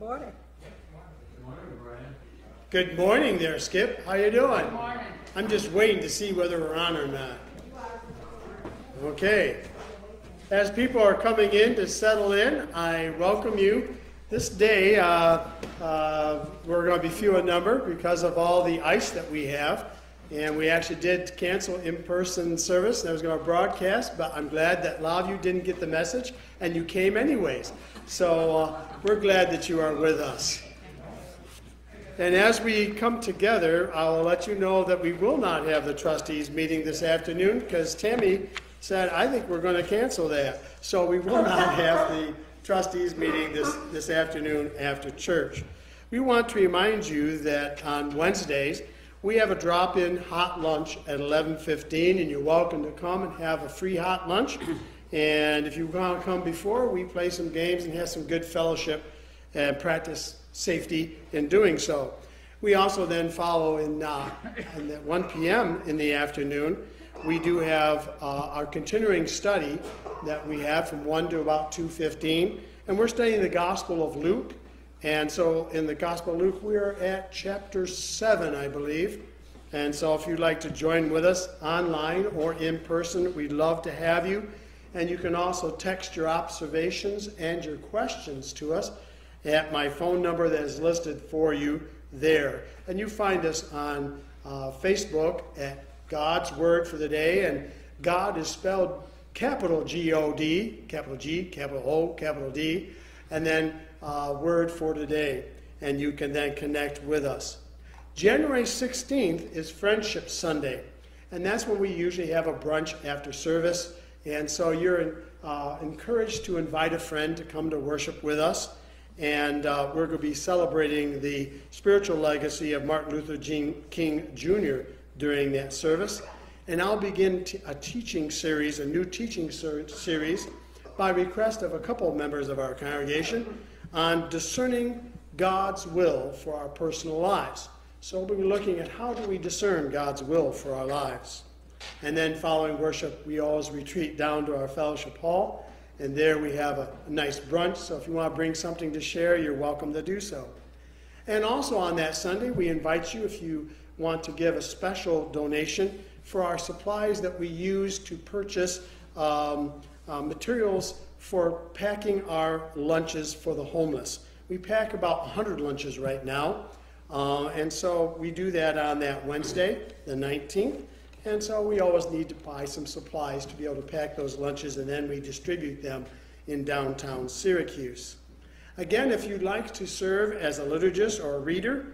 morning. Good morning there, Skip. How you doing? Good morning. I'm just waiting to see whether we're on or not. Okay. As people are coming in to settle in, I welcome you. This day, uh, uh, we're going to be few in number because of all the ice that we have. And we actually did cancel in-person service. That was going to broadcast, but I'm glad that a lot of you didn't get the message and you came anyways. So uh, we're glad that you are with us. And as we come together, I'll let you know that we will not have the trustees meeting this afternoon because Tammy said, I think we're going to cancel that. So we will not have the trustees meeting this, this afternoon after church. We want to remind you that on Wednesdays, we have a drop-in hot lunch at 11:15, and you're welcome to come and have a free hot lunch. And if you want to come before, we play some games and have some good fellowship and practice safety in doing so. We also then follow in, uh, at 1 p.m. in the afternoon. We do have uh, our continuing study that we have from 1 to about 2:15, and we're studying the Gospel of Luke. And so in the Gospel of Luke, we're at chapter 7, I believe. And so if you'd like to join with us online or in person, we'd love to have you. And you can also text your observations and your questions to us at my phone number that is listed for you there. And you find us on uh, Facebook at God's Word for the Day. And God is spelled capital G O D, capital G, capital O, capital D. And then uh, word for today, and you can then connect with us. January 16th is Friendship Sunday, and that's when we usually have a brunch after service. And so you're uh, encouraged to invite a friend to come to worship with us. And uh, we're going to be celebrating the spiritual legacy of Martin Luther King Jr. during that service. And I'll begin t- a teaching series, a new teaching ser- series, by request of a couple of members of our congregation on discerning God's will for our personal lives. So we'll be looking at how do we discern God's will for our lives. And then following worship, we always retreat down to our fellowship hall, and there we have a, nice brunch. So if you want to bring something to share, you're welcome to do so. And also on that Sunday, we invite you, if you want to give a special donation for our supplies that we use to purchase um, uh, materials for packing our lunches for the homeless. We pack about 100 lunches right now, uh, and so we do that on that Wednesday, the 19th. And so we always need to buy some supplies to be able to pack those lunches, and then we distribute them in downtown Syracuse. Again, if you'd like to serve as a liturgist or a reader,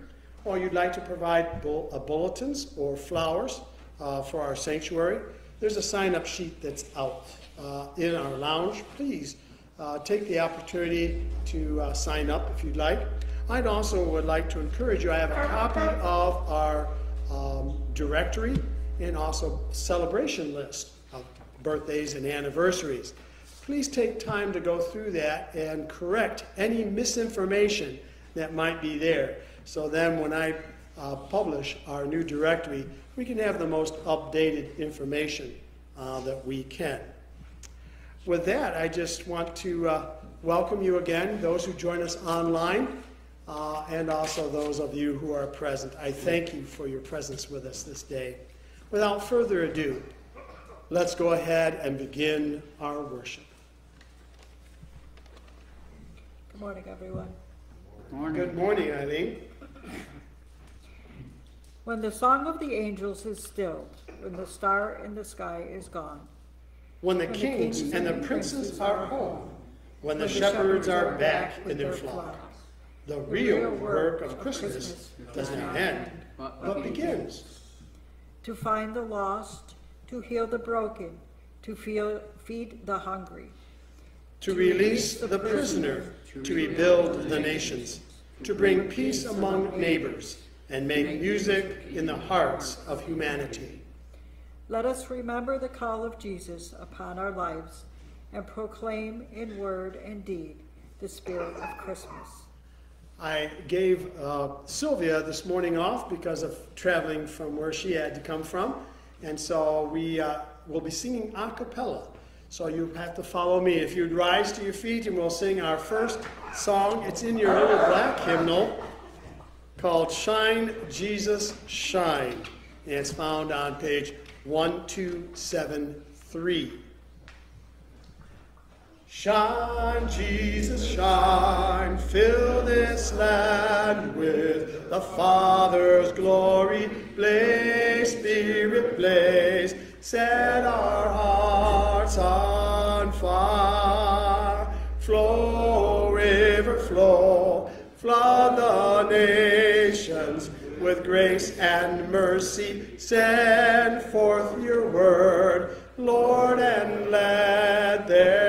or you'd like to provide bull- uh, bulletins or flowers uh, for our sanctuary, there's a sign up sheet that's out uh, in our lounge, please uh, take the opportunity to uh, sign up if you'd like. I'd also would like to encourage you. I have a copy of our um, directory and also celebration list of birthdays and anniversaries. Please take time to go through that and correct any misinformation that might be there. So then, when I uh, publish our new directory, we can have the most updated information uh, that we can with that, I just want to uh, welcome you again, those who join us online, uh, and also those of you who are present. I thank you for your presence with us this day. Without further ado, let's go ahead and begin our worship. Good morning, everyone. Morning. Good morning, Eileen. When the song of the angels is stilled, when the star in the sky is gone, when the kings and the princes are home, when the shepherds are back in their flock. The real work of Christmas does not end, but begins. To find the lost, to heal the broken, to feel, feed the hungry. To release the prisoner, to rebuild the nations, to bring peace among neighbors, and make music in the hearts of humanity. Let us remember the call of Jesus upon our lives and proclaim in word and deed the spirit of Christmas. I gave uh, Sylvia this morning off because of traveling from where she had to come from, and so we uh, will be singing a cappella. So you have to follow me. If you'd rise to your feet and we'll sing our first song. It's in your little black hymnal called Shine, Jesus, Shine. And it's found on page 1273. Shine, Jesus, shine, fill this land with the Father's glory. Blaze, Spirit, blaze, set our hearts on fire. Flow, river, flow, flood the nations with grace and mercy. Send forth your word, Lord, and let there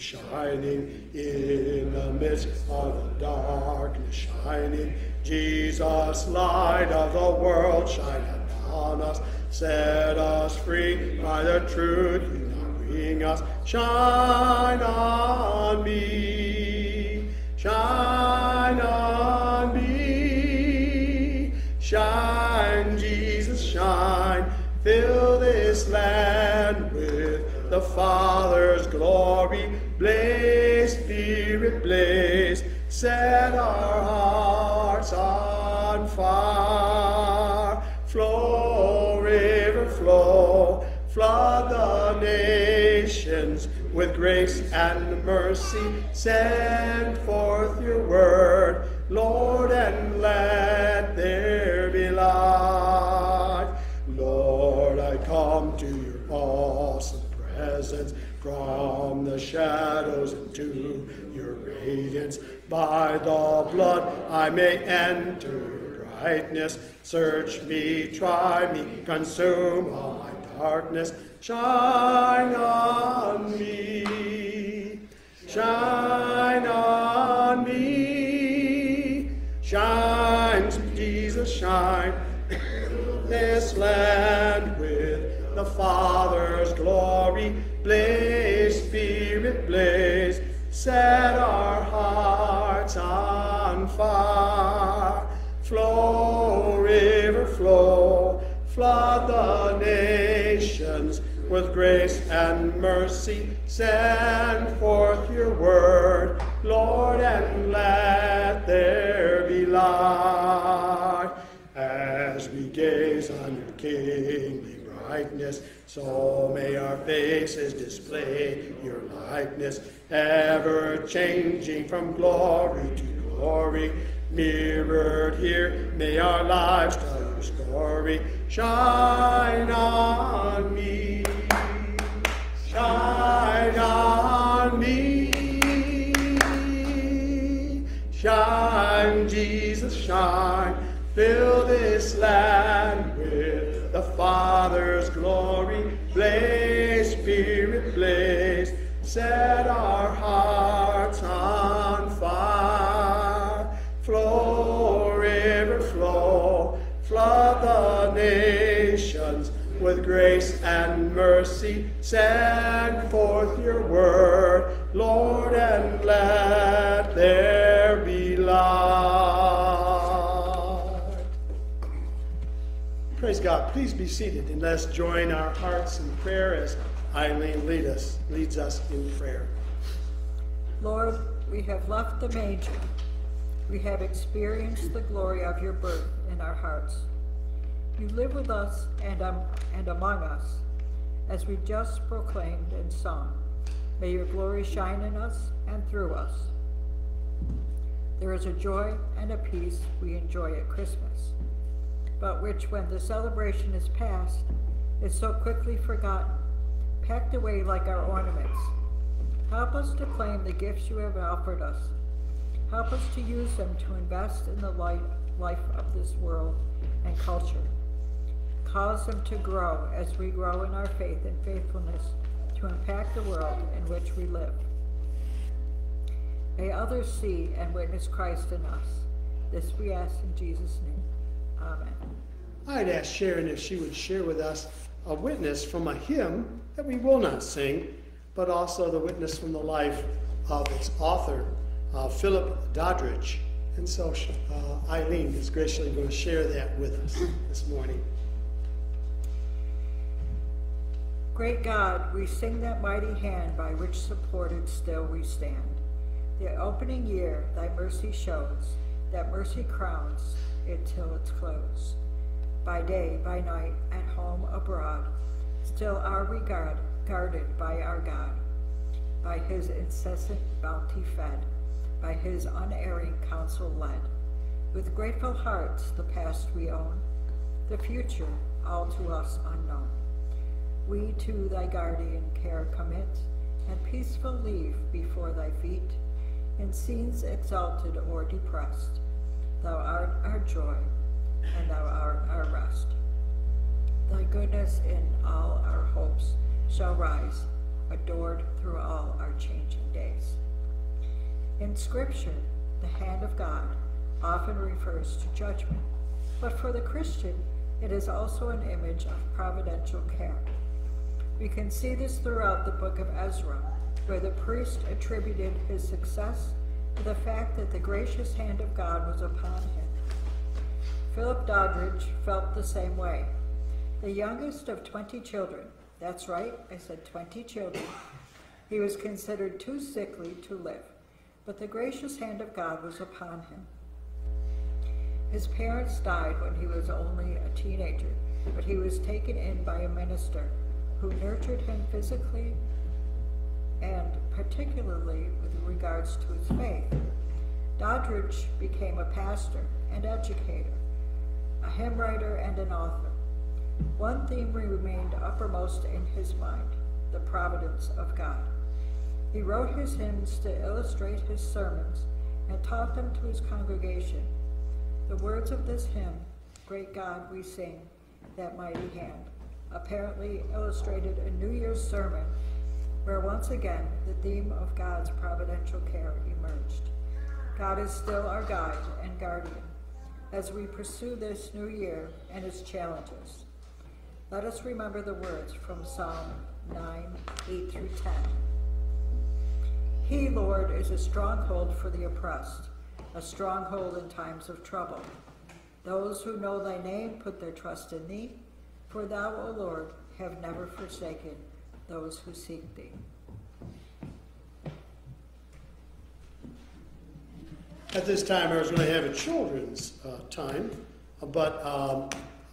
shining in the midst of the darkness, shining. Jesus, light of the world, shine upon us, set us free by the truth you now bring us. Shine on me, shine on me, shine, Jesus, shine. Fill this land with the Father's glory. Blaze, Spirit, blaze. Set our hearts on fire. Flow, river, flow. Flood the nations with grace and mercy. Send forth your word, Lord, and let there be light. Lord, I come to your awesome presence from the shadows into your radiance. By the blood I may enter brightness. Search me, try me, consume all my darkness. Shine on me, shine on me, shine, Jesus, shine this land with the Father's glory. Blaze, Spirit, blaze, set our hearts on fire. Flow, river, flow, flood the nations with grace and mercy. Send forth your word, Lord, and let there be light. As we gaze on your kingly so may our faces display your likeness, ever changing from glory to glory. Mirrored here, may our lives tell your story. Shine on me, shine on me. Shine, Jesus, shine. Fill this land the Father's glory. Blaze, Spirit, blaze. Set our hearts on fire. Flow, river, flow. Flood the nations with grace and mercy. Send forth your word, Lord, and let Please be seated and let's join our hearts in prayer as Eileen lead us, leads us in prayer. Lord, we have left the manger. We have experienced the glory of your birth in our hearts. You live with us and, um, and among us, as we just proclaimed and sung. May your glory shine in us and through us. There is a joy and a peace we enjoy at Christmas, but which, when the celebration is past, is so quickly forgotten, packed away like our ornaments. Help us to claim the gifts you have offered us. Help us to use them to invest in the light, life of this world and culture. Cause them to grow as we grow in our faith and faithfulness to impact the world in which we live. May others see and witness Christ in us. This we ask in Jesus' name. Amen. I'd ask Sharon if she would share with us a witness from a hymn that we will not sing, but also the witness from the life of its author, uh, Philip Doddridge. And so uh, Eileen is graciously going to share that with us this morning. Great God, we sing that mighty hand by which supported still we stand. The opening year thy mercy shows, that mercy crowns it till its close. By day, by night, at home, abroad, still our regard guarded by our God, by his incessant bounty fed, by his unerring counsel led. With grateful hearts the past we own, the future all to us unknown. We to thy guardian care commit, and peaceful leave before thy feet, in scenes exalted or depressed. Thou art our joy, and thou art our rest. Thy goodness in all our hopes shall rise, adored through all our changing days. In Scripture, the hand of God often refers to judgment, but for the Christian, it is also an image of providential care. We can see this throughout the book of Ezra, where the priest attributed his success to the fact that the gracious hand of God was upon him. Philip Doddridge felt the same way. The youngest of 20 children, that's right, I said 20 children, he was considered too sickly to live, but the gracious hand of God was upon him. His parents died when he was only a teenager, but he was taken in by a minister who nurtured him physically and particularly with regards to his faith. Doddridge became a pastor and educator, hymn writer, and an author. One theme remained uppermost in his mind the providence of God. He wrote his hymns to illustrate his sermons and taught them to his congregation. The words of this hymn, Great God, we sing, that mighty hand, apparently illustrated a New Year's sermon where once again the theme of God's providential care emerged. God is still our guide and guardian as we pursue this new year and its challenges. Let us remember the words from Psalm 9, 8 through 10. He, Lord, is a stronghold for the oppressed, a stronghold in times of trouble. Those who know thy name put their trust in thee, for thou, O Lord, have never forsaken those who seek thee. At this time, I was going to have a children's uh, time, but um,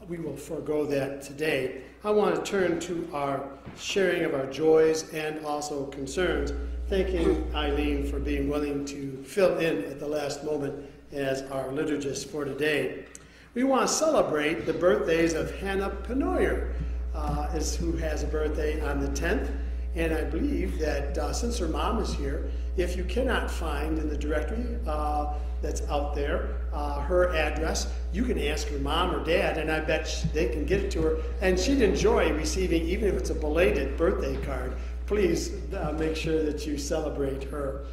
we will forego that today. I want to turn to our sharing of our joys and also concerns, thanking Eileen for being willing to fill in at the last moment as our liturgist for today. We want to celebrate the birthdays of Hannah Penoyer, uh, is who has a birthday on the 10th. And I believe that uh, since her mom is here, if you cannot find in the directory uh, that's out there uh, her address, you can ask her mom or dad, and I bet they can get it to her. And she'd enjoy receiving, even if it's a belated birthday card. Please uh, make sure that you celebrate her.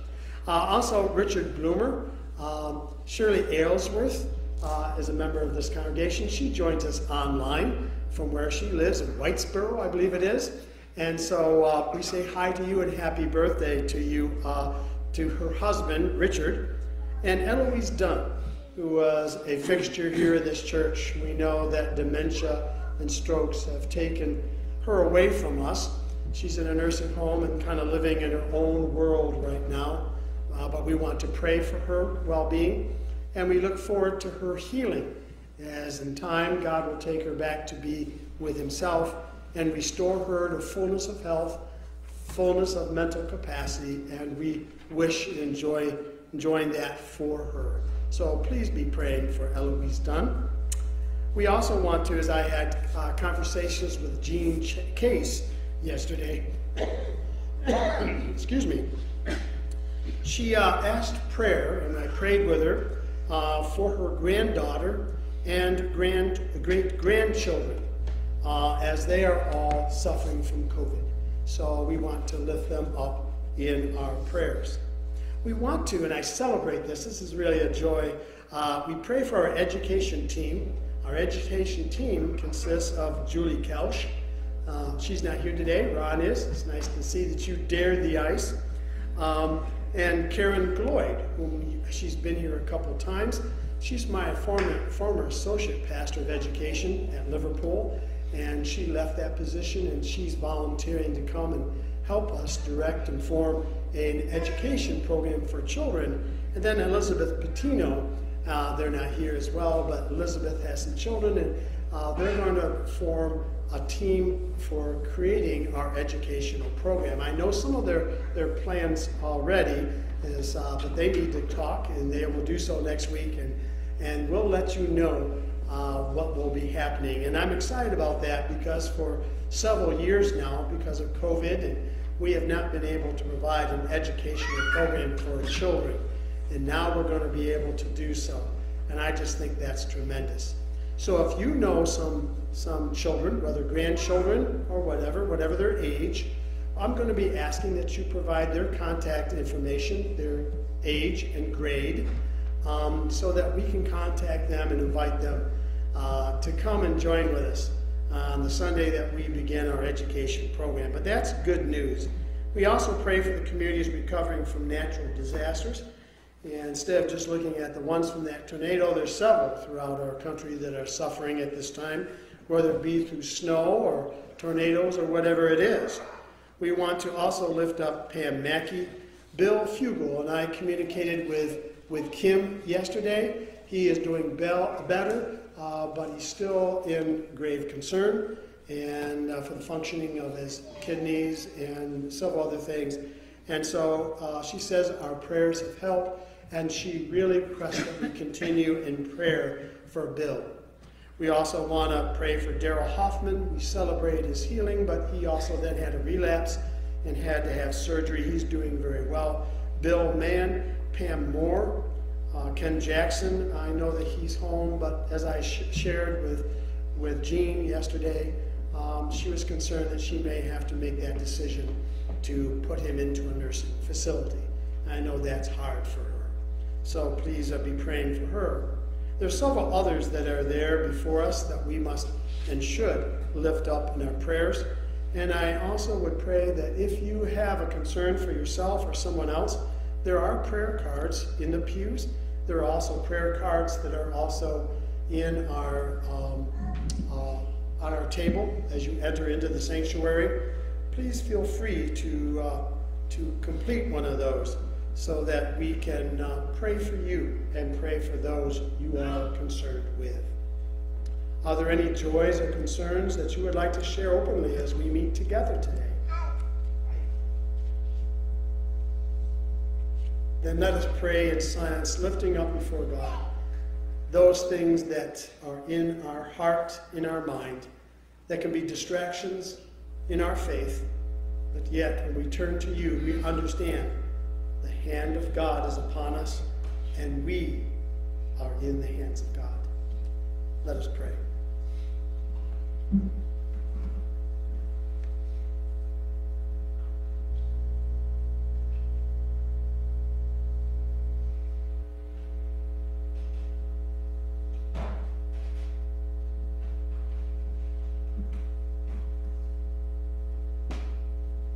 Uh, also, Richard Bloomer, um, Shirley Aylesworth uh, is a member of this congregation. She joins us online from where she lives in Whitesboro, I believe it is. And so uh, we say hi to you and happy birthday to you, uh, to her husband, Richard, and Eloise Dunn, who was a fixture here in this church. We know that dementia and strokes have taken her away from us. She's in a nursing home and kind of living in her own world right now. Uh, but we want to pray for her well being, and we look forward to her healing as in time God will take her back to be with Himself and restore her to fullness of health, fullness of mental capacity, and we wish and enjoy enjoying that for her. So please be praying for Eloise Dunn. We also want to, as I had uh, conversations with Jean Ch- Case yesterday, excuse me, she uh, asked prayer, and I prayed with her uh, for her granddaughter and grand, great grandchildren uh, as they are all suffering from COVID. So we want to lift them up in our prayers. We want to, and I celebrate this, this is really a joy. Uh, we pray for our education team. Our education team consists of Julie Kelsch. Uh, she's not here today, Ron is. It's nice to see that you dared the ice. Um, and Karen Gloyd, whom she's been here a couple times. She's my former, former associate pastor of education at Liverpool, and she left that position and she's volunteering to come and help us direct and form an education program for children. And then Elizabeth Patino, uh, they're not here as well, but Elizabeth has some children, and uh, they're going to form a team for creating our educational program. I know some of their, their plans already, is, uh, but they need to talk, and they will do so next week, and, and we'll let you know uh, what will be happening. And I'm excited about that because for several years now, because of COVID, we have not been able to provide an educational program for children. And now we're going to be able to do so. And I just think that's tremendous. So if you know some, some children, whether grandchildren or whatever, whatever their age, I'm going to be asking that you provide their contact information, their age and grade, um, so that we can contact them and invite them uh, to come and join with us on the Sunday that we begin our education program. But that's good news. We also pray for the communities recovering from natural disasters. And instead of just looking at the ones from that tornado, there's several throughout our country that are suffering at this time, whether it be through snow or tornadoes or whatever it is. We want to also lift up Pam Mackey. Bill Fugel and I communicated with, with Kim yesterday. He is doing better, uh, but he's still in grave concern and uh, for the functioning of his kidneys and several other things. And so uh, she says our prayers have helped and she really requests that we continue in prayer for Bill. We also want to pray for Daryl Hoffman. We celebrate his healing, but he also then had a relapse and had to have surgery. He's doing very well. Bill Mann, Pam Moore, uh, Ken Jackson, I know that he's home, but as I sh- shared with, with Jean yesterday, um, she was concerned that she may have to make that decision to put him into a nursing facility. I know that's hard for her. So please uh, be praying for her. There are several others that are there before us that we must and should lift up in our prayers. And I also would pray that if you have a concern for yourself or someone else, there are prayer cards in the pews. There are also prayer cards that are also in our um, uh, on our table as you enter into the sanctuary. Please feel free to uh, to complete one of those so that we can uh, pray for you and pray for those you are concerned with. Are there any joys or concerns that you would like to share openly as we meet together today? Then let us pray in silence, lifting up before God those things that are in our heart, in our mind, that can be distractions in our faith, but yet when we turn to you, we understand the hand of God is upon us, and we are in the hands of God. Let us pray.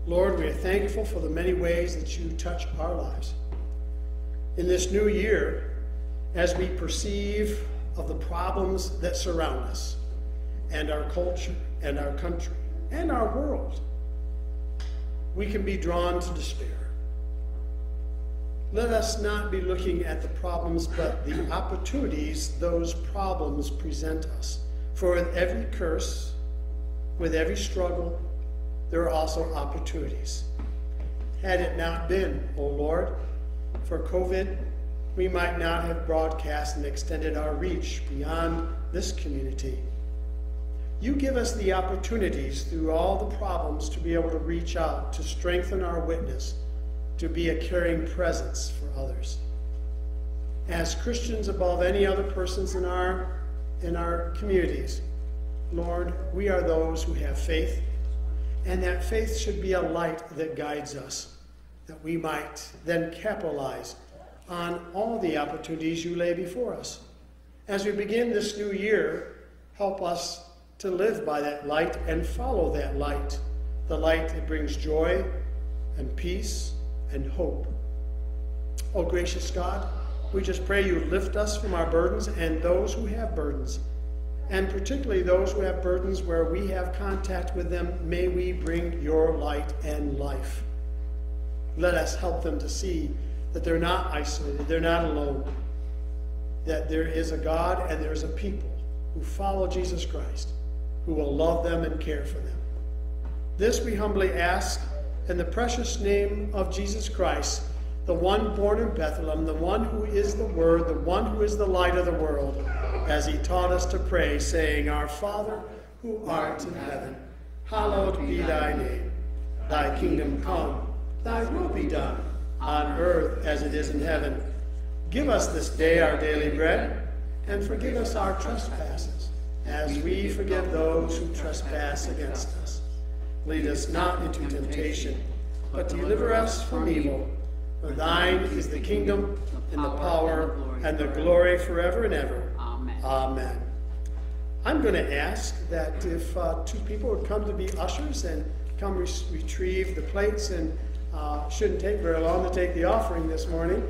Lord, we are thankful for the many ways that you touch our lives. In this new year, as we perceive of the problems that surround us and our culture and our country and our world, we can be drawn to despair. Let us not be looking at the problems, but the opportunities those problems present us. For with every curse, with every struggle, there are also opportunities. Had it not been, O oh Lord, for COVID, we might not have broadcast and extended our reach beyond this community. You give us the opportunities through all the problems to be able to reach out, to strengthen our witness, to be a caring presence for others. As Christians above any other persons in our, in our communities, Lord, we are those who have faith and that faith should be a light that guides us, that we might then capitalize on all the opportunities you lay before us. As we begin this new year, help us to live by that light and follow that light, the light that brings joy and peace and hope. O gracious God, we just pray you lift us from our burdens and those who have burdens, and particularly those who have burdens where we have contact with them, may we bring your light and life. Let us help them to see that they're not isolated, they're not alone, that there is a God and there's a people who follow Jesus Christ, who will love them and care for them. This we humbly ask in the precious name of Jesus Christ, the one born in Bethlehem, the one who is the Word, the one who is the light of the world, as he taught us to pray, saying, Our Father, who art in heaven, hallowed be thy name. Thy kingdom come, thy will be done, on earth as it is in heaven. Give us this day our daily bread, and forgive us our trespasses, as we forgive those who trespass against us Lead us not into temptation, but deliver us from evil. For thine is the kingdom, and the power, and the glory forever and ever. Amen. Amen. I'm going to ask that if uh, two people would come to be ushers and come re- retrieve the plates, and uh, shouldn't take very long to take the offering this morning.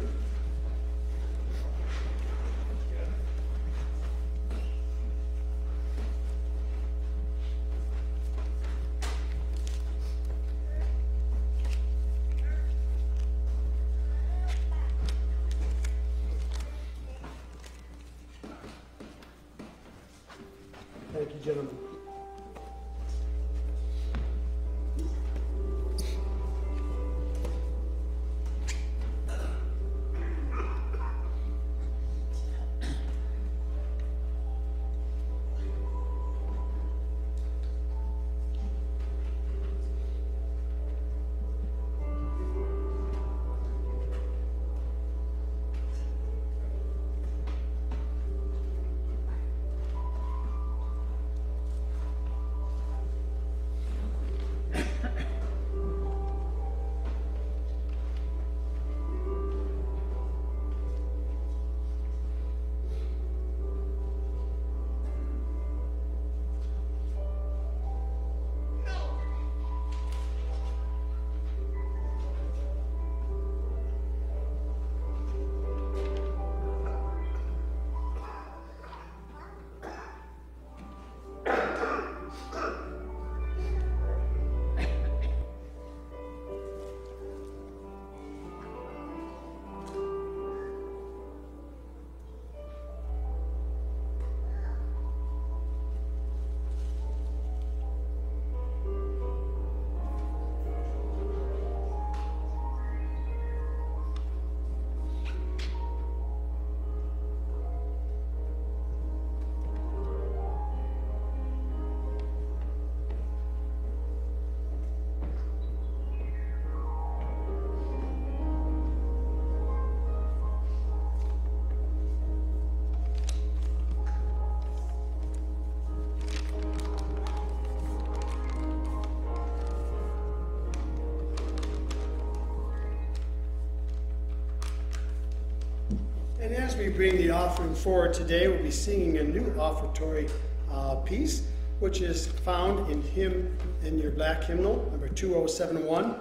We bring the offering forward today, we'll be singing a new offertory uh, piece, which is found in hymn in your black hymnal, number 2071,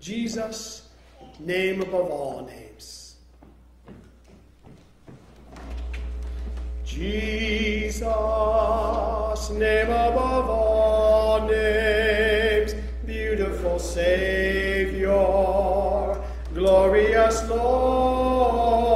Jesus, name above all names. Jesus, name above all names, beautiful Savior, glorious Lord,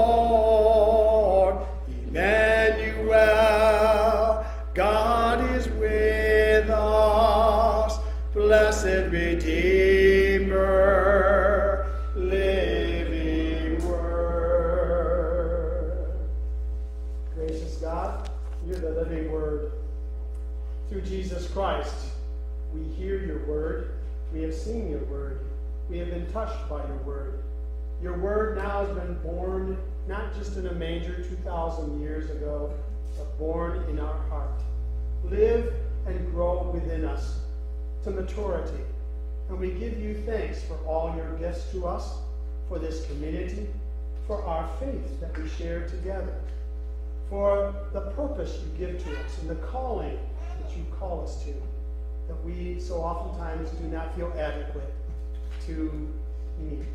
Christ, we hear your word, we have seen your word, we have been touched by your word. Your word now has been born not just in a manger 2,000 years ago, but born in our heart. Live and grow within us to maturity. And we give you thanks for all your gifts to us, for this community, for our faith that we share together, for the purpose you give to us and the calling that you call us to, that we so oftentimes do not feel adequate to meet.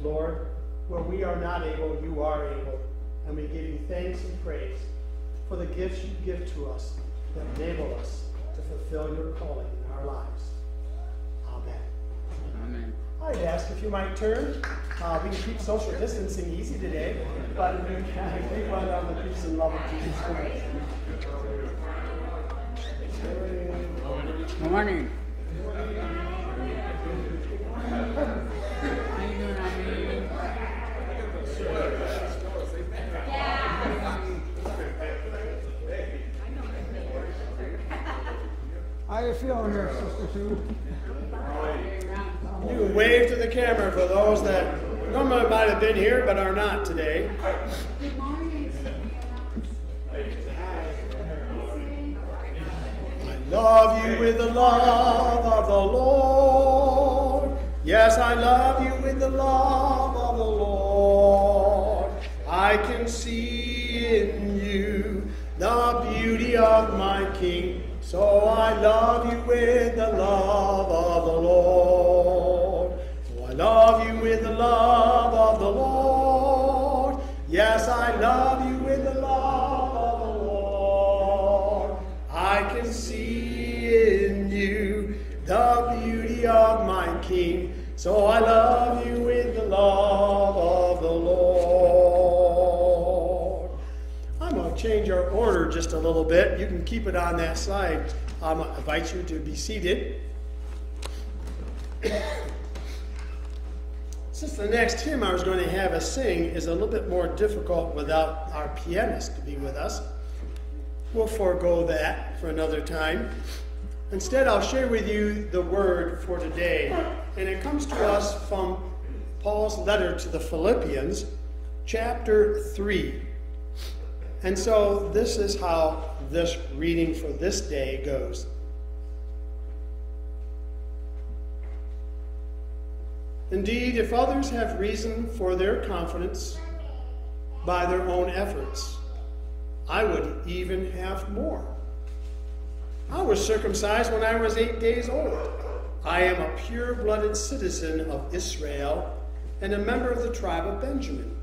Lord, Where we are not able, you are able. And we give you thanks and praise for the gifts you give to us that enable us to fulfill your calling in our lives. Amen. Amen. I'd ask if you might turn. Uh, we can keep social distancing easy today, but we can take one on the peace and love of Jesus Christ. Morning. How you doing, Irene? How you feeling there, Sister Sue? You can wave to the camera for those that normally might have been here but are not today. Love you with the love of the Lord. Yes, I love you with the love of the Lord. I can see in you the beauty of my King. So I love you with the love of the Lord. So I love you with the love of the Lord. Yes, I love So I love you with the love of the Lord. I'm going to change our order just a little bit. You can keep it on that side. I'm going to invite you to be seated. Since the next hymn I was going to have us sing is a little bit more difficult without our pianist to be with us, we'll forego that for another time. Instead, I'll share with you the word for today. And it comes to us from Paul's letter to the Philippians, chapter 3. And so, this is how this reading for this day goes. Indeed, if others have reason for their confidence by their own efforts, I would even have more. I was circumcised when I was eight days old. I am a pure blooded citizen of Israel and a member of the tribe of Benjamin,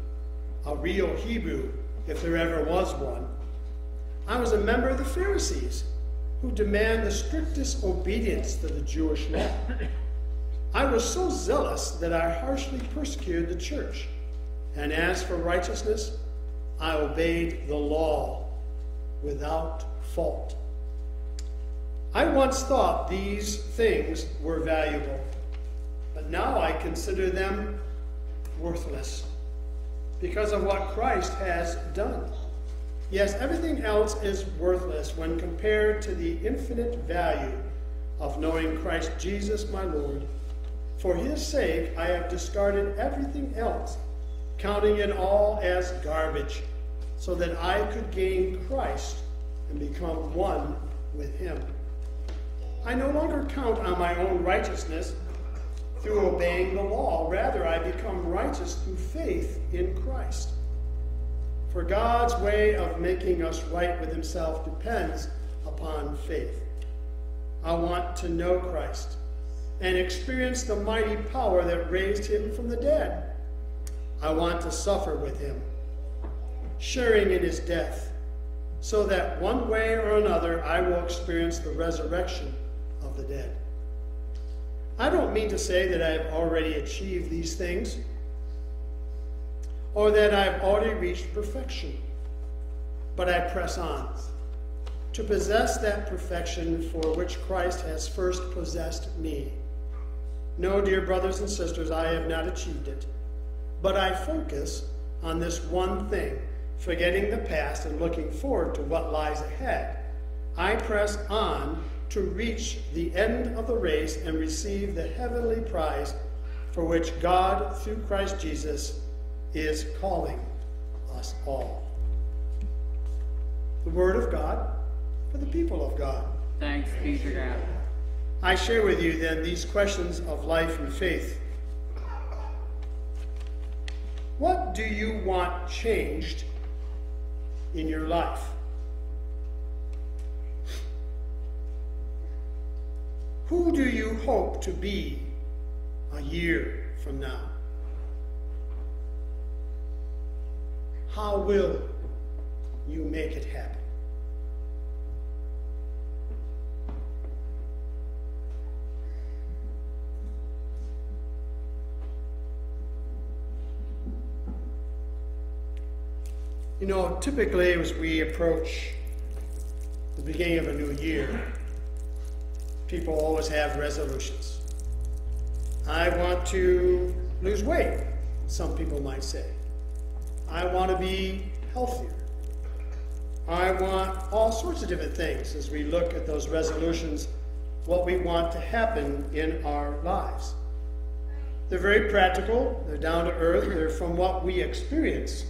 a real Hebrew, if there ever was one. I was a member of the Pharisees, who demand the strictest obedience to the Jewish law. I was so zealous that I harshly persecuted the church. And as for righteousness, I obeyed the law without fault. I once thought these things were valuable, but now I consider them worthless because of what Christ has done. Yes, everything else is worthless when compared to the infinite value of knowing Christ Jesus my Lord. For his sake, I have discarded everything else, counting it all as garbage, so that I could gain Christ and become one with him. I no longer count on my own righteousness through obeying the law. Rather, I become righteous through faith in Christ. For God's way of making us right with himself depends upon faith. I want to know Christ and experience the mighty power that raised him from the dead. I want to suffer with him, sharing in his death, so that one way or another I will experience the resurrection of the dead. I don't mean to say that I have already achieved these things or that I have already reached perfection, but I press on to possess that perfection for which Christ has first possessed me. No, dear brothers and sisters, I have not achieved it, but I focus on this one thing, forgetting the past and looking forward to what lies ahead. I press on to reach the end of the race and receive the heavenly prize for which God, through Christ Jesus, is calling us all. The Word of God for the people of God. Thanks be to God. I share with you then these questions of life and faith. What do you want changed in your life? Who do you hope to be a year from now? How will you make it happen? You know, typically as we approach the beginning of a new year, people always have resolutions. I want to lose weight, some people might say. I want to be healthier. I want all sorts of different things as we look at those resolutions, what we want to happen in our lives. They're very practical, they're down to earth, they're from what we experience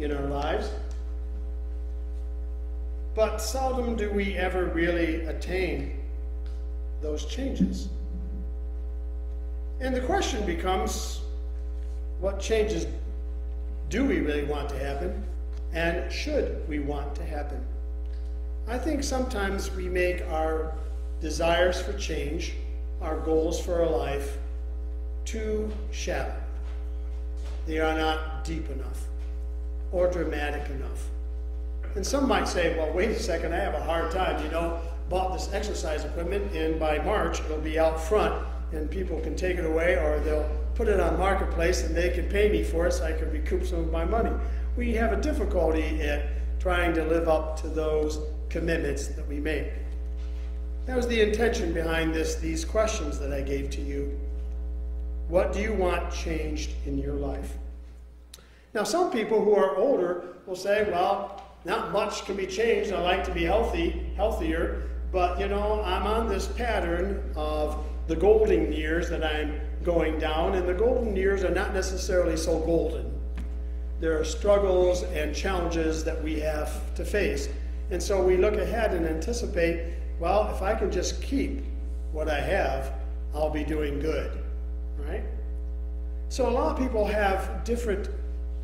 in our lives. But seldom do we ever really attain those changes. And the question becomes what changes do we really want to happen? And should we want to happen? I think sometimes we make our desires for change, our goals for our life, too shallow. They are not deep enough or dramatic enough. And some might say, well, wait a second, I have a hard time. You know, bought this exercise equipment, and by March it'll be out front, and people can take it away, or they'll put it on Marketplace and they can pay me for it so I can recoup some of my money. We have a difficulty at trying to live up to those commitments that we make. That was the intention behind this, these questions that I gave to you. What do you want changed in your life? Now, some people who are older will say, well, not much can be changed. I like to be healthy, healthier, but you know, I'm on this pattern of the golden years that I'm going down, and the golden years are not necessarily so golden. There are struggles and challenges that we have to face. And so we look ahead and anticipate, well, if I can just keep what I have, I'll be doing good, right? So a lot of people have different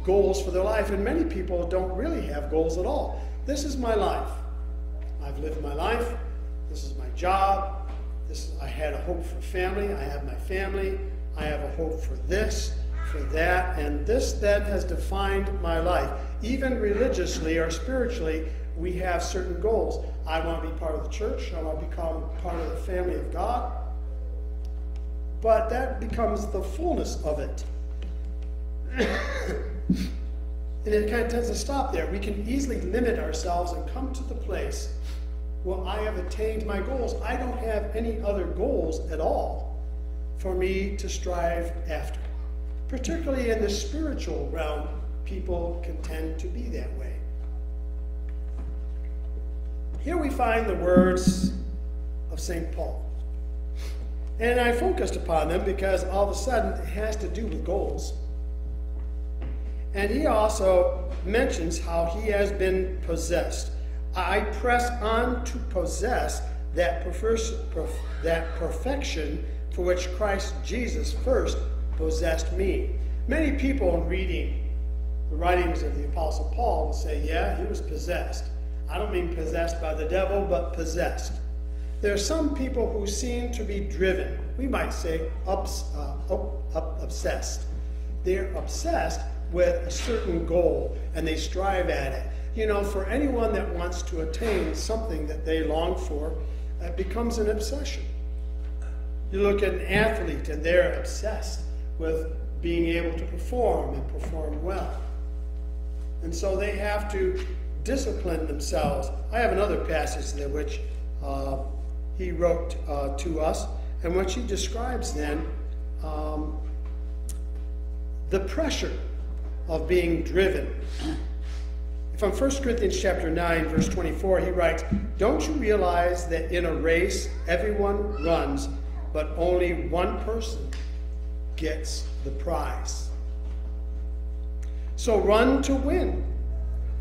goals for their life, and many people don't really have goals at all. This is my life. I've lived my life. This is my job. This I had a hope for family. I have my family. I have a hope for this, for that, and this then has defined my life. Even religiously or spiritually, we have certain goals. I want to be part of the church. I want to become part of the family of God. But that becomes the fullness of it. And it kind of tends to stop there. We can easily limit ourselves and come to the place, well, I have attained my goals. I don't have any other goals at all for me to strive after. Particularly in the spiritual realm, people can tend to be that way. Here we find the words of St. Paul. And I focused upon them because all of a sudden it has to do with goals. And he also mentions how he has been possessed. I press on to possess that, that perfection for which Christ Jesus first possessed me. Many people in reading the writings of the Apostle Paul will say, yeah, he was possessed. I don't mean possessed by the devil, but possessed. There are some people who seem to be driven, we might say ups, uh, up, up, obsessed. They're obsessed with a certain goal and they strive at it. You know, for anyone that wants to attain something that they long for, it becomes an obsession. You look at an athlete and they're obsessed with being able to perform and perform well. And so they have to discipline themselves. I have another passage in which uh, he wrote uh, to us, and which he describes then um, the pressure of being driven. From 1 Corinthians chapter 9, verse 24, he writes, Don't you realize that in a race everyone runs, but only one person gets the prize? So run to win.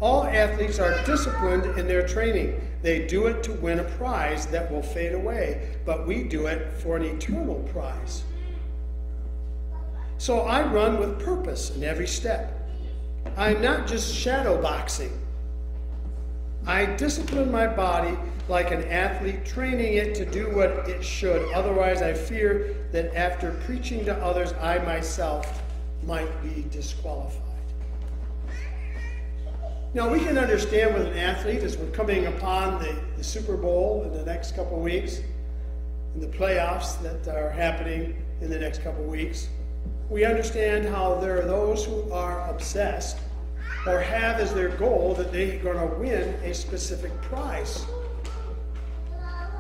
All athletes are disciplined in their training. They do it to win a prize that will fade away, but we do it for an eternal prize. So I run with purpose in every step. I'm not just shadow boxing. I discipline my body like an athlete, training it to do what it should. Otherwise, I fear that after preaching to others, I myself might be disqualified. Now, we can understand with an athlete as we're coming upon the, the Super Bowl in the next couple weeks, and the playoffs that are happening in the next couple weeks. We understand how there are those who are obsessed or have as their goal that they're going to win a specific prize.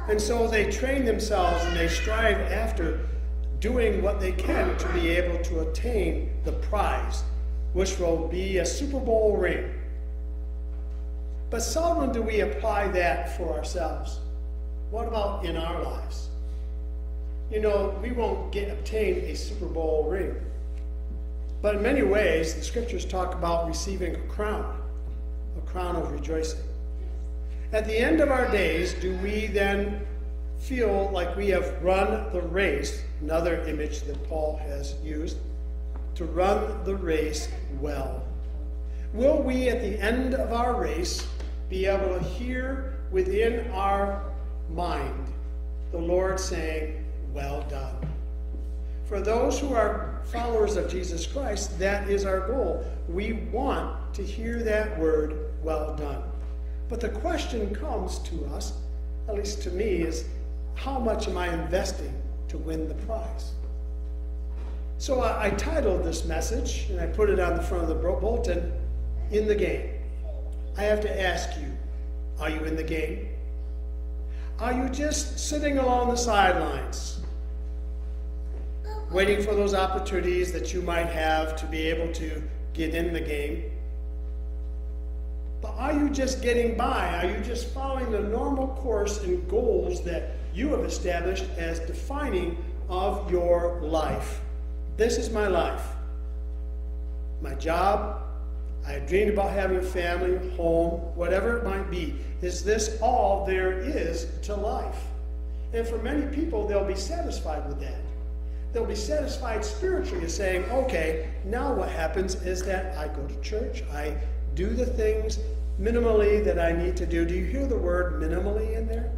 And so they train themselves and they strive after doing what they can to be able to attain the prize, which will be a Super Bowl ring. But seldom do we apply that for ourselves. What about in our lives? You know, we won't get obtain a Super Bowl ring. But in many ways, the scriptures talk about receiving a crown, a crown of rejoicing. At the end of our days, do we then feel like we have run the race, another image that Paul has used, to run the race well? Will we, at the end of our race, be able to hear within our mind the Lord saying, Well done? For those who are followers of Jesus Christ, that is our goal. We want to hear that word, well done. But the question comes to us, at least to me, is how much am I investing to win the prize? So I, I titled this message, and I put it on the front of the bulletin, In the Game. I have to ask you, are you in the game? Are you just sitting along the sidelines, waiting for those opportunities that you might have to be able to get in the game? But are you just getting by? Are you just following the normal course and goals that you have established as defining of your life? This is my life. My job, I dreamed about having a family, home, whatever it might be. Is this all there is to life? And for many people, they'll be satisfied with that. They'll be satisfied spiritually as saying, okay, now what happens is that I go to church, I do the things minimally that I need to do. Do you hear the word minimally in there?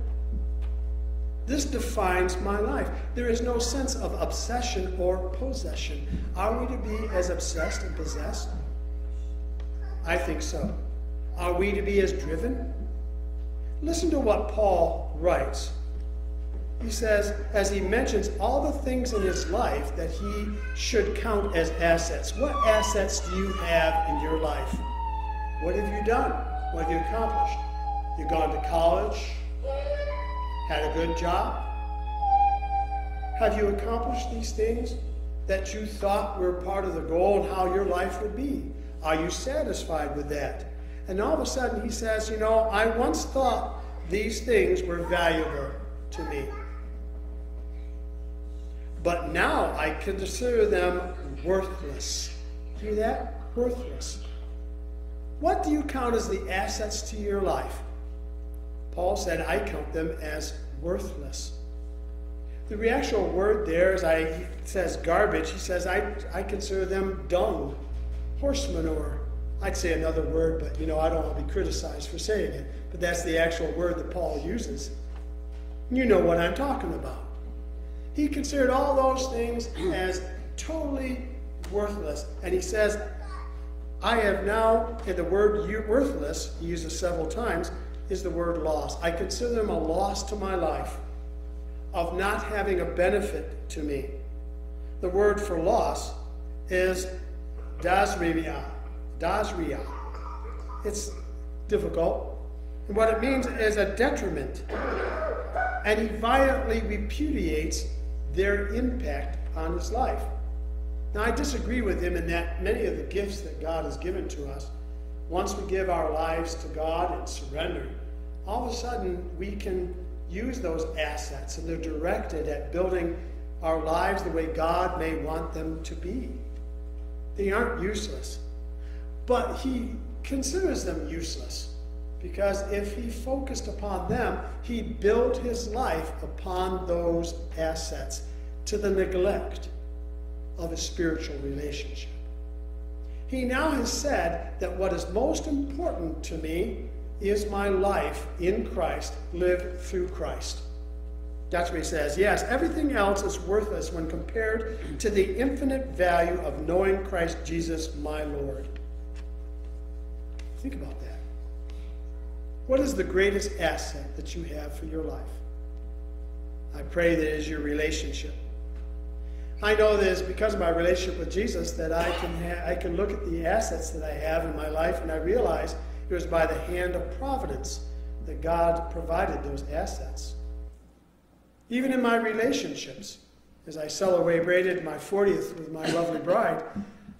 This defines my life. There is no sense of obsession or possession. Are we to be as obsessed and possessed? I think so. Are we to be as driven? Listen to what Paul writes he says, as he mentions all the things in his life that he should count as assets. What assets do you have in your life? What have you done? What have you accomplished? You've gone to college, had a good job. Have you accomplished these things that you thought were part of the goal and how your life would be? Are you satisfied with that? And all of a sudden he says, You know, I once thought these things were valuable to me. But now I consider them worthless. Hear that? Worthless. What do you count as the assets to your life? Paul said, I count them as worthless. The actual word there is I he says garbage. He says I, I consider them dung, horse manure. I'd say another word, but you know I don't want to be criticized for saying it. But that's the actual word that Paul uses. You know what I'm talking about. He considered all those things as totally worthless. And he says, I have now, and the word worthless, he uses several times, is the word loss. I consider them a loss to my life of not having a benefit to me. The word for loss is dasria. Dasria. It's difficult. And what it means is a detriment. And he violently repudiates their impact on his life. Now, I disagree with him in that many of the gifts that God has given to us, once we give our lives to God and surrender, all of a sudden we can use those assets and they're directed at building our lives the way God may want them to be. They aren't useless. But he considers them useless because if he focused upon them, he built his life upon those assets to the neglect of his spiritual relationship. He now has said that what is most important to me is my life in Christ, lived through Christ. That's what he says. Yes, everything else is worthless when compared to the infinite value of knowing Christ Jesus, my Lord. Think about that. What is the greatest asset that you have for your life? I pray that it is your relationship. I know that it's because of my relationship with Jesus that I can, I can look at the assets that I have in my life and I realize it was by the hand of providence that God provided those assets. Even in my relationships, as I celebrated my 40th with my lovely bride,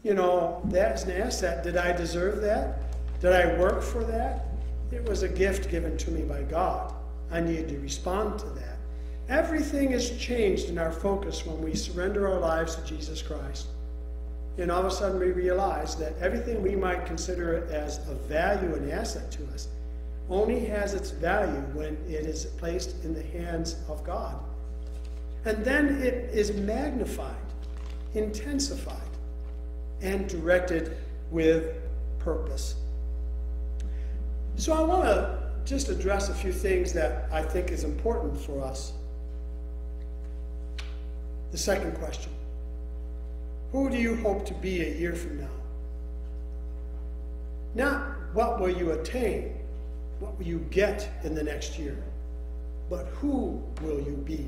you know, that's an asset. Did I deserve that? Did I work for that? It was a gift given to me by God. I needed to respond to that. Everything is changed in our focus when we surrender our lives to Jesus Christ. And all of a sudden we realize that everything we might consider as a value and asset to us only has its value when it is placed in the hands of God. And then it is magnified, intensified, and directed with purpose. So I want to just address a few things that I think is important for us. The second question Who do you hope to be a year from now? Not what will you attain, what will you get in the next year, but who will you be?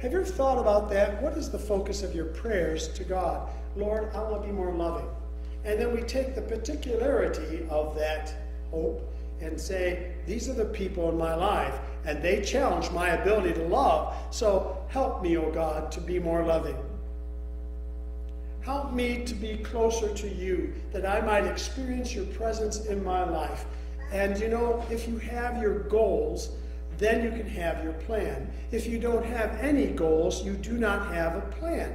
Have you ever thought about that? What is the focus of your prayers to God? Lord, I want to be more loving. And then we take the particularity of that hope and say, These are the people in my life, and they challenge my ability to love. So help me, O oh God, to be more loving. Help me to be closer to you, that I might experience your presence in my life. And you know, if you have your goals, then you can have your plan. If you don't have any goals, you do not have a plan.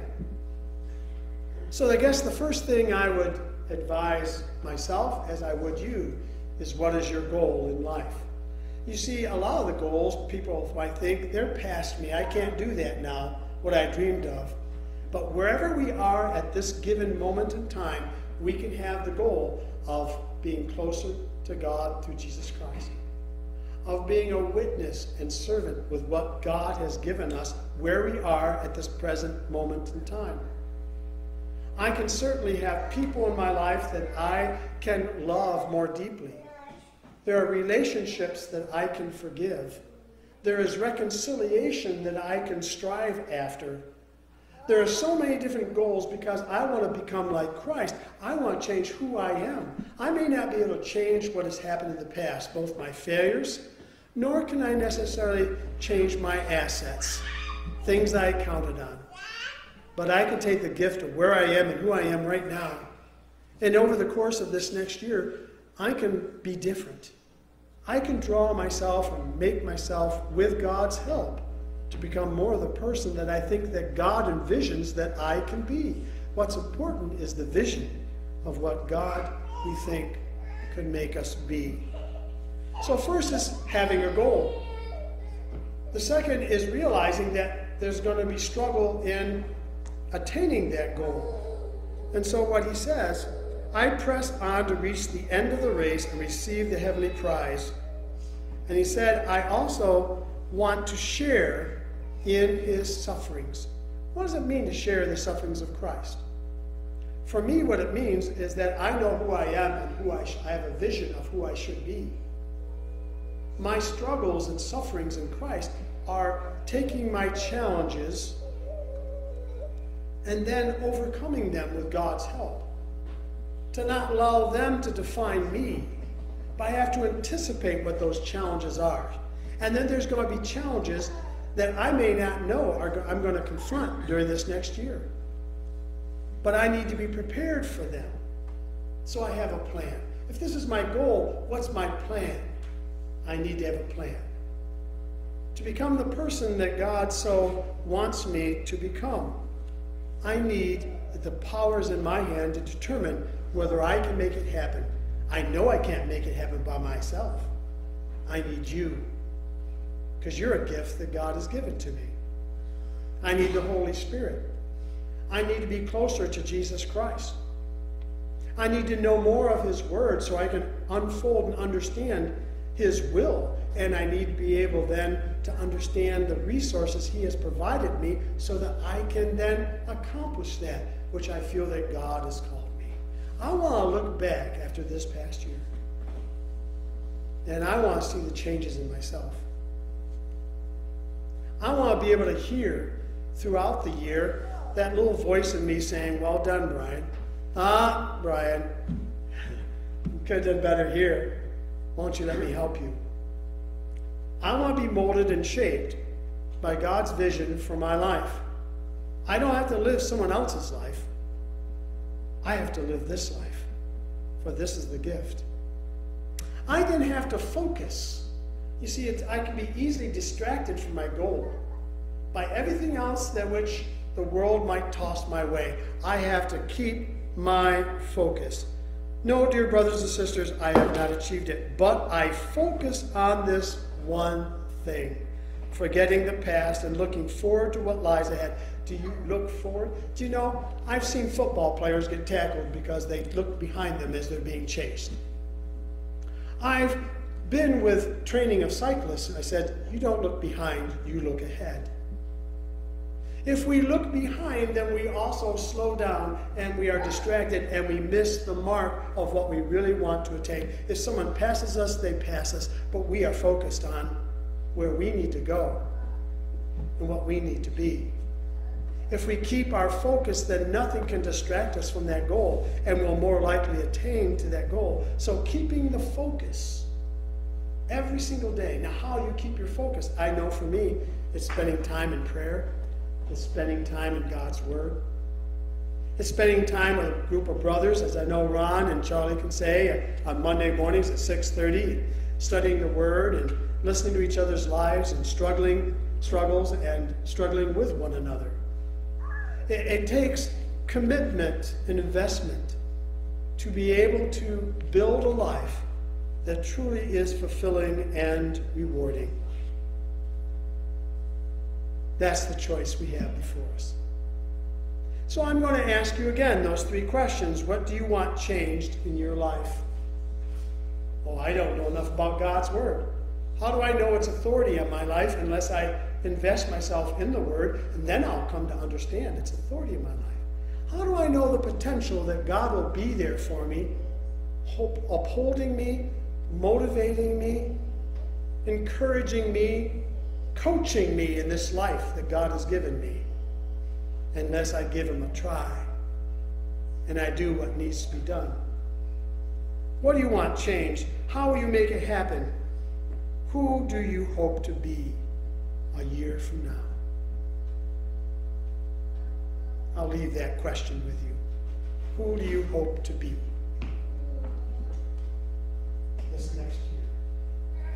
So I guess the first thing I would advise myself, as I would you, is what is your goal in life? You see, a lot of the goals, people might think, they're past me. I can't do that now, what I dreamed of. But wherever we are at this given moment in time, we can have the goal of being closer to God through Jesus Christ, of being a witness and servant with what God has given us where we are at this present moment in time. I can certainly have people in my life that I can love more deeply. There are relationships that I can forgive. There is reconciliation that I can strive after. There are so many different goals because I want to become like Christ. I want to change who I am. I may not be able to change what has happened in the past, both my failures, nor can I necessarily change my assets, things I counted on. But I can take the gift of where I am and who I am right now. And over the course of this next year, I can be different. I can draw myself and make myself, with God's help, to become more the person that I think that God envisions that I can be. What's important is the vision of what God, we think, could make us be. So, first is having a goal. The second is realizing that there's going to be struggle in attaining that goal. And so, what he says I press on to reach the end of the race and receive the heavenly prize. And he said, I also want to share in his sufferings. What does it mean to share the sufferings of Christ? For me, what it means is that I know who I am and who I, I have a vision of who I should be. My struggles and sufferings in Christ are taking my challenges and then overcoming them with God's help to not allow them to define me, but I have to anticipate what those challenges are. And then there's going to be challenges that I may not know are, I'm going to confront during this next year. But I need to be prepared for them. So I have a plan. If this is my goal, what's my plan? I need to have a plan. To become the person that God so wants me to become, I need the powers in my hand to determine whether I can make it happen. I know I can't make it happen by myself. I need you because you're a gift that God has given to me. I need the Holy Spirit. I need to be closer to Jesus Christ. I need to know more of His Word so I can unfold and understand His will. And I need to be able then to understand the resources He has provided me so that I can then accomplish that which I feel that God has called. I want to look back after this past year. And I want to see the changes in myself. I want to be able to hear throughout the year that little voice in me saying, Well done, Brian. Ah, Brian, you could have done better here. Won't you let me help you? I want to be molded and shaped by God's vision for my life. I don't have to live someone else's life. I have to live this life, for this is the gift. I then have to focus. You see, I can be easily distracted from my goal by everything else that which the world might toss my way. I have to keep my focus. No, dear brothers and sisters, I have not achieved it, but I focus on this one thing, forgetting the past and looking forward to what lies ahead. Do you look forward? Do you know, I've seen football players get tackled because they look behind them as they're being chased. I've been with training of cyclists, and I said, You don't look behind, you look ahead. If we look behind, then we also slow down and we are distracted and we miss the mark of what we really want to attain. If someone passes us, they pass us, but we are focused on where we need to go and what we need to be. If we keep our focus, then nothing can distract us from that goal and we'll more likely attain to that goal. So, keeping the focus every single day. Now, how you keep your focus? I know for me, it's spending time in prayer is spending time in God's Word. It's spending time with a group of brothers, as I know Ron and Charlie can say, on Monday mornings at 6.30, studying the Word and listening to each other's lives and struggling, struggles and struggling with one another. It, it takes commitment and investment to be able to build a life that truly is fulfilling and rewarding. That's the choice we have before us. So I'm going to ask you again those three questions. What do you want changed in your life? Oh, I don't know enough about God's Word. How do I know its authority on my life unless I invest myself in the Word and then I'll come to understand its authority in my life? How do I know the potential that God will be there for me, upholding me, motivating me, encouraging me, coaching me in this life that God has given me unless I give Him a try and I do what needs to be done. What do you want changed? How will you make it happen? Who do you hope to be a year from now? I'll leave that question with you. Who do you hope to be this next year?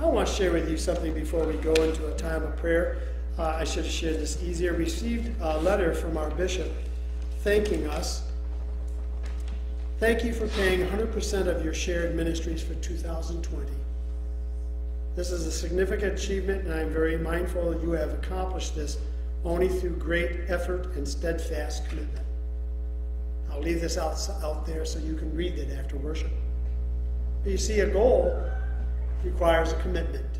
I want to share with you something before we go into a time of prayer. Uh, I should have shared this easier. Received a letter from our bishop thanking us. Thank you for paying 100% of your shared ministries for 2020. This is a significant achievement, and I'm very mindful that you have accomplished this only through great effort and steadfast commitment. I'll leave this out, out there so you can read it after worship. You see, a goal requires a commitment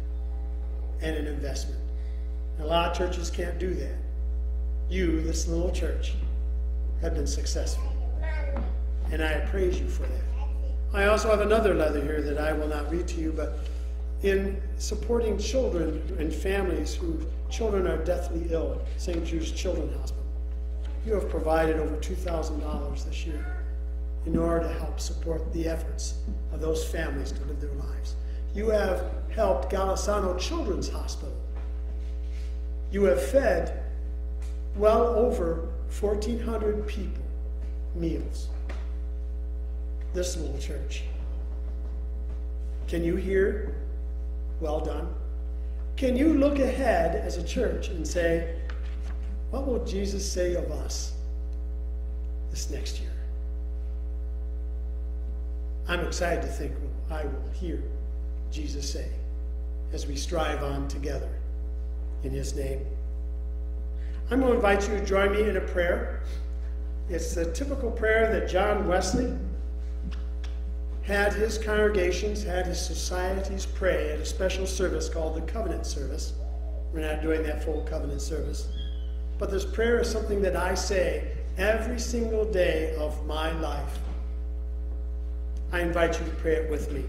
and an investment. And a lot of churches can't do that. You, this little church, have been successful. And I praise you for that. I also have another letter here that I will not read to you, but in supporting children and families whose children are deathly ill, St. Jude's Children's Hospital, you have provided over $2,000 this year in order to help support the efforts of those families to live their lives. You have helped Golisano Children's Hospital. You have fed well over 1,400 people meals. This little church. Can you hear? Well done. Can you look ahead as a church and say, what will Jesus say of us this next year? I'm excited to think I will hear Jesus say as we strive on together in his name. I'm going to invite you to join me in a prayer. It's the typical prayer that John Wesley had his congregations, had his societies pray at a special service called the covenant service. We're not doing that full covenant service. But this prayer is something that I say every single day of my life. I invite you to pray it with me.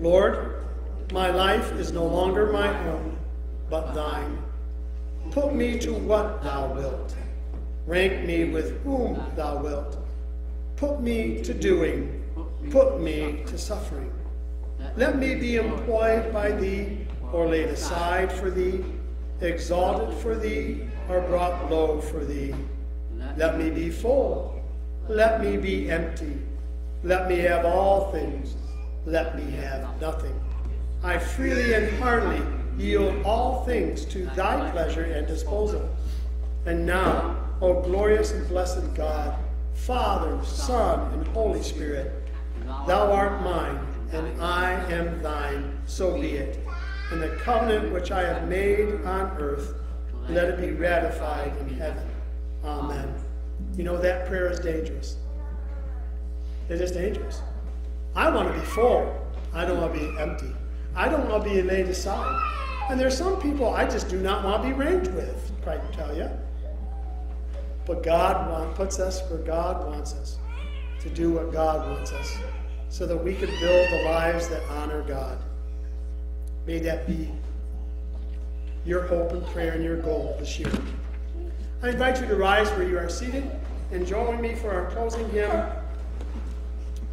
Lord, my life is no longer my own, but thine. Put me to what thou wilt. Rank me with whom thou wilt. Put me to doing. Put me to suffering. Let me be employed by thee, or laid aside for thee, exalted for thee, or brought low for thee. Let me be full. Let me be empty. Let me have all things. Let me have nothing. I freely and heartily yield all things to thy pleasure and disposal. And now, O glorious and blessed God, Father, Son, and Holy Spirit, thou art mine, and I am thine, so be it. And the covenant which I have made on earth, let it be ratified in heaven. Amen. You know, that prayer is dangerous. It is dangerous. I want to be full. I don't want to be empty. I don't want to be laid aside. And there's some people I just do not want to be ranked with, I can tell you. But God want, puts us where God wants us to do what God wants us so that we can build the lives that honor God. May that be your hope and prayer and your goal this year. I invite you to rise where you are seated and join me for our closing hymn,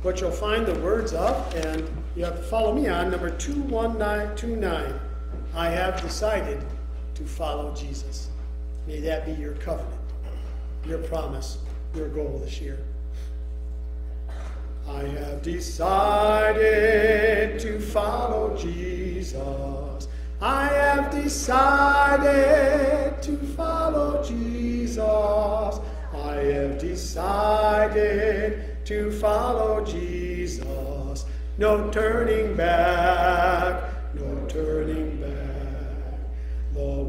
which you'll find the words of, and you have to follow me on number 21929. I have decided to follow Jesus. May that be your covenant, your promise, your goal this year. I have decided to follow Jesus. I have decided to follow Jesus. I have decided to follow Jesus. No turning back, no turning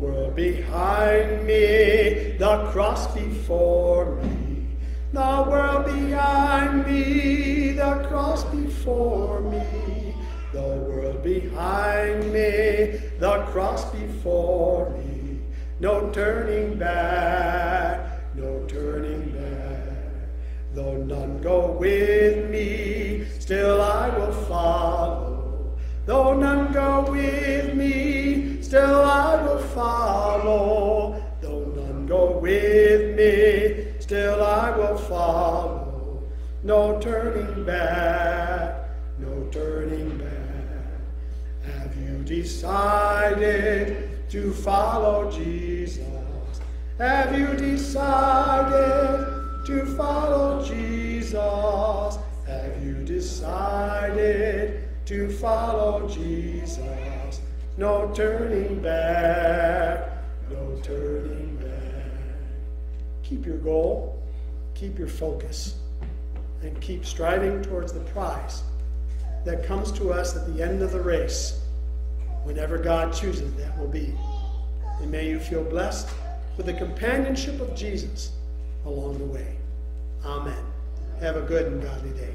world behind me, the cross before me. The world behind me, the cross before me. The world behind me, the cross before me. No turning back, no turning back. Though none go with me, still I will follow. Though none go with me, still I will follow. Though none go with me, still I will follow. No turning back, no turning back. Have you decided to follow Jesus? Have you decided to follow Jesus? Have you decided to follow Jesus? No turning back, no turning back. Keep your goal, keep your focus, and keep striving towards the prize that comes to us at the end of the race, whenever God chooses that will be. And may you feel blessed with the companionship of Jesus along the way. Amen. Have a good and godly day.